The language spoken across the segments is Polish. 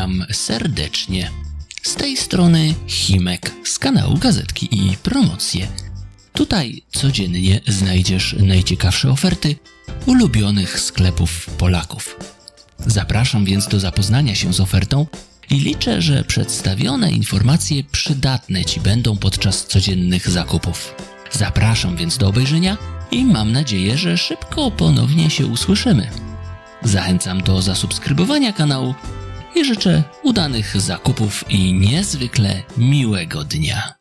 Witam serdecznie. Z tej strony Himek z kanału Gazetki i Promocje. Tutaj codziennie znajdziesz najciekawsze oferty ulubionych sklepów Polaków. Zapraszam więc do zapoznania się z ofertą i liczę, że przedstawione informacje przydatne Ci będą podczas codziennych zakupów. Zapraszam więc do obejrzenia i mam nadzieję, że szybko ponownie się usłyszymy. Zachęcam do zasubskrybowania kanału i życzę udanych zakupów i niezwykle miłego dnia.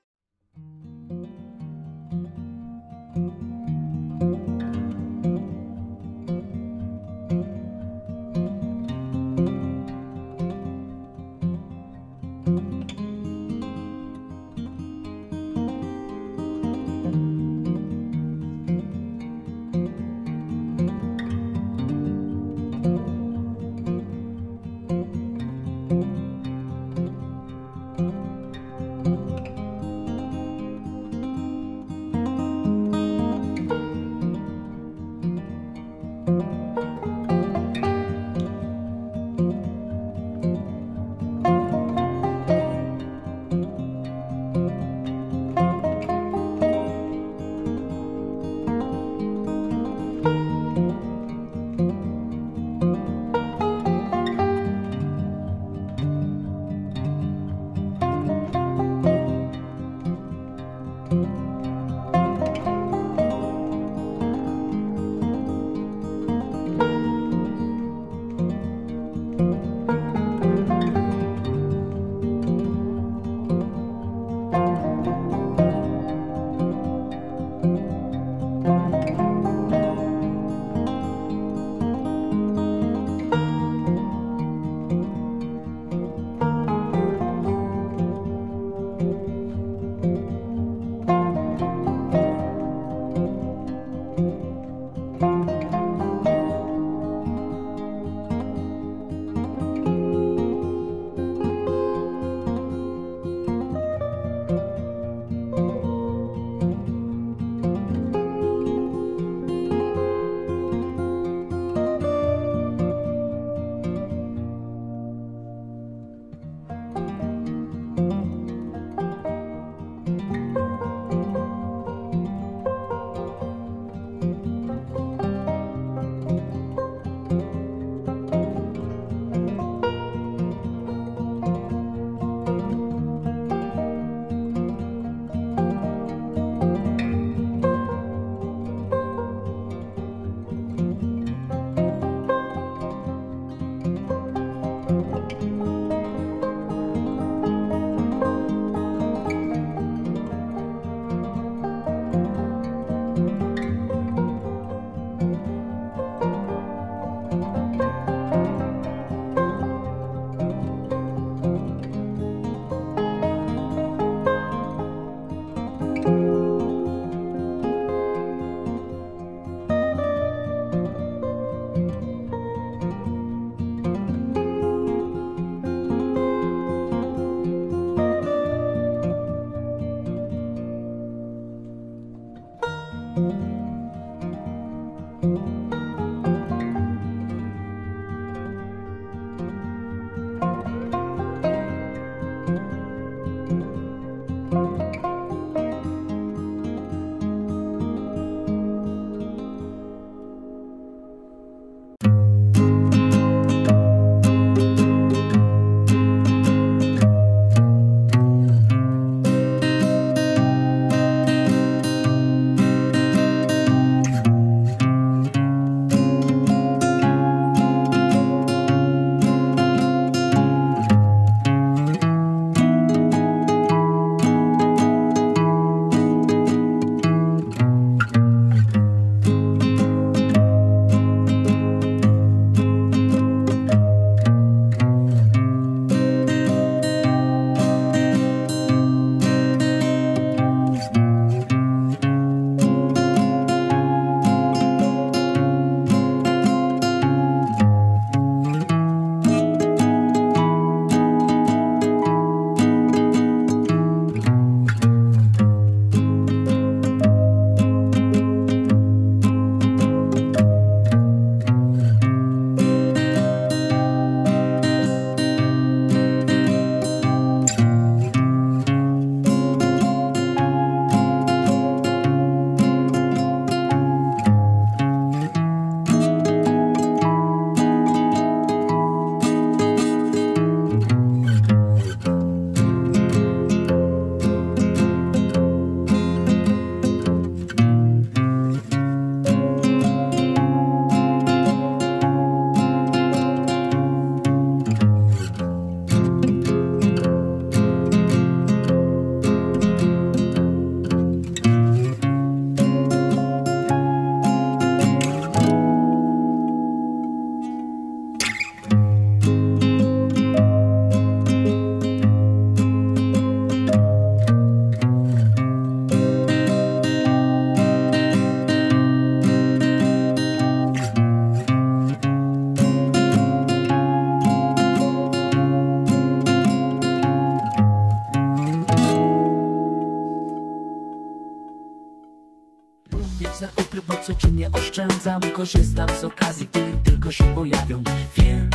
Oszczędzam Korzystam z okazji, gdy tylko się pojawią. Wiem,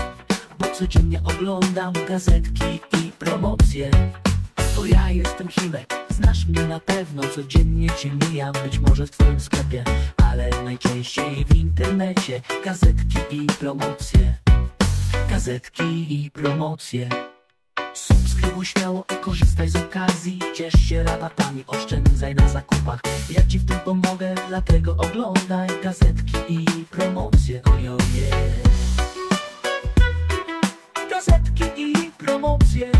bo codziennie oglądam gazetki i promocje. To ja jestem Himek, znasz mnie na pewno Codziennie cię mijam, być może w twoim sklepie Ale najczęściej w internecie. Gazetki i promocje. Gazetki i promocje Subskrybuj śmiało i korzystaj z okazji. Ciesz się rabatami, oszczędzaj na zakupach. Ja ci w tym pomogę, dlatego oglądaj gazetki i promocje. Ojoje Gazetki i promocje.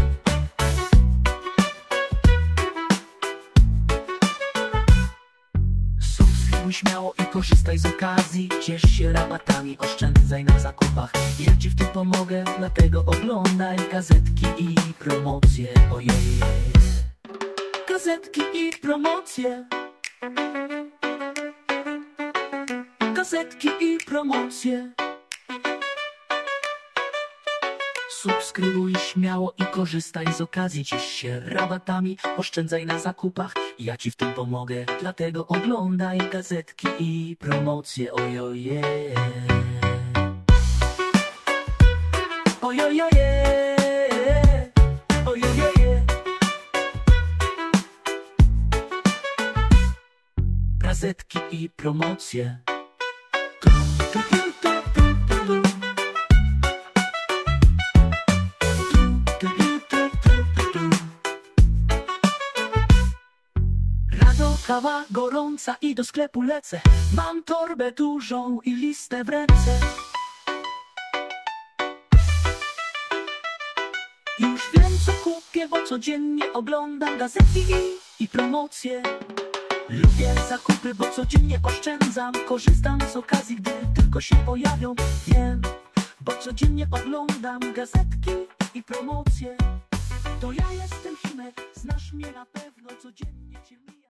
Subskrybuj śmiało korzystaj z okazji. Ciesz się rabatami, oszczędzaj na zakupach. Ja ci w tym pomogę, dlatego oglądaj gazetki i promocje. Ojej. Gazetki i promocje. Gazetki i promocje Subskrybuj śmiało i korzystaj z okazji. Ciesz się rabatami, oszczędzaj na zakupach. Ja ci w tym pomogę, dlatego oglądaj gazetki i promocje. Ojoje. Ojojoje Ojojoje Gazetki i promocje kawa gorąca i do sklepu lecę. Mam torbę dużą i listę w ręce. Już wiem co kupię, bo codziennie oglądam gazety i, i promocje. Lubię zakupy, bo codziennie oszczędzam. Korzystam z okazji, gdy tylko się pojawią. Wiem, bo codziennie oglądam gazetki i promocje. To ja jestem Himek, znasz mnie na pewno Codziennie cię